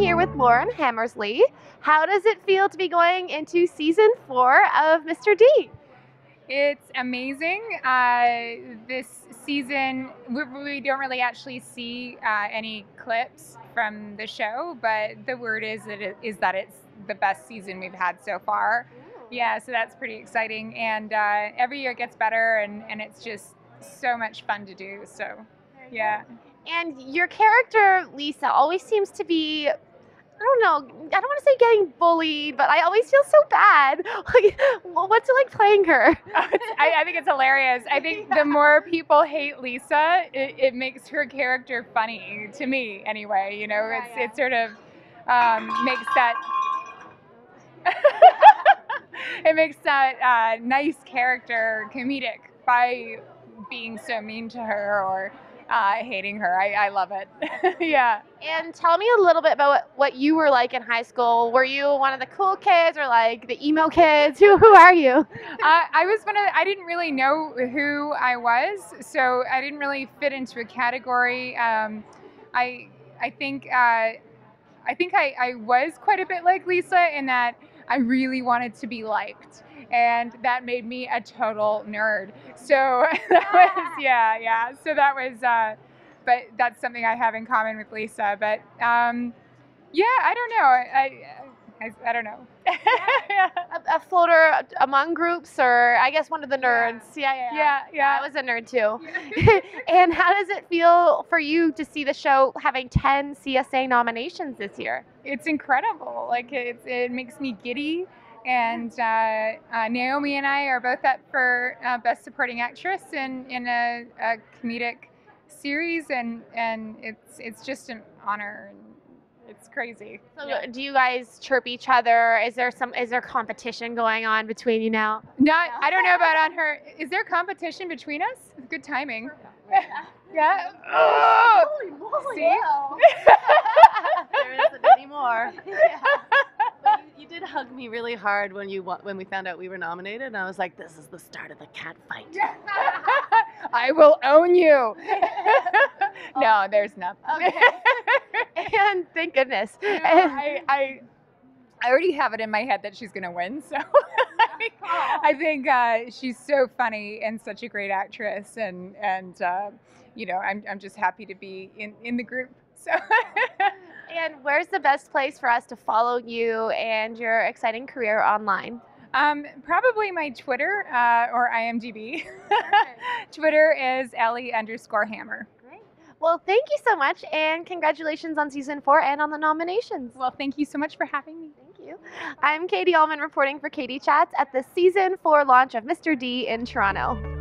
here with Lauren Hammersley. How does it feel to be going into season four of Mr. D? It's amazing. Uh, this season, we, we, don't really actually see uh, any clips from the show, but the word is that it, is that it's the best season we've had so far. Yeah, so that's pretty exciting. And uh, every year it gets better, and, and it's just so much fun to do. So, yeah. And your character, Lisa, always seems to be I don't know. I don't want to say getting bullied, but I always feel so bad. Like, what's it like playing her? I, I, think it's hilarious. I think yeah. the more people hate Lisa, it, it, makes her character funny to me, anyway. You know, yeah, it's yeah. it sort of um, makes that it makes that uh, nice character comedic by being so mean to her or uh, hating her. I, I love it. yeah. And tell me a little bit about what, what you were like in high school. Were you one of the cool kids or like the emo kids? Who, who are you? uh, I was one of the, I didn't really know who I was, so I didn't really fit into a category. Um, I, I think, uh, I think I, I was quite a bit like Lisa in that I really wanted to be liked and that made me a total nerd. So that was yeah, yeah. So that was, uh, but that's something I have in common with Lisa. But um, yeah, I don't know. I, I, I don't know. yeah. a, a, among groups, or I guess one of the nerds. Yeah, yeah, yeah. yeah, yeah. I was a nerd too. and how does it feel for you to see the show having ten CSA nominations this year? It's incredible. Like it, it makes me giddy and uh, uh, Naomi and I are both up for uh, Best Supporting Actress in, in a, a, comedic series, and, and it's it's just an honor. And it's crazy. So, yeah. do you guys chirp each other? Is there some is there competition going on between you now? Not, no. I don't know about on her. Is there competition between us? Good timing. Yeah. yeah. Oh, Holy moly! See? there isn't anymore. Yeah did hug me really hard when you when we found out we were nominated, and I was like, "This is the start of the cat fight." I will own you. no, there's nothing. Okay. and thank goodness. And I, I, I already have it in my head that she's gonna win. So I think uh, she's so funny and such a great actress, and and uh, you know, I'm I'm just happy to be in in the group. So. And where's the best place for us to follow you and your exciting career online? Um, probably my Twitter uh, or IMDb. Twitter is Ellie underscore Hammer. Great. Well, thank you so much, and congratulations on season four and on the nominations. Well, thank you so much for having me. Thank you. I'm Katie Uhlmann reporting for Katie Chats at the season four launch of Mr. D in Toronto.